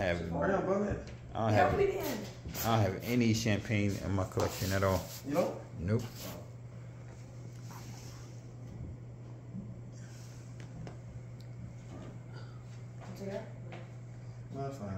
I don't have I don't have. I don't have any champagne in my collection at all. You know? Nope. No, that's fine.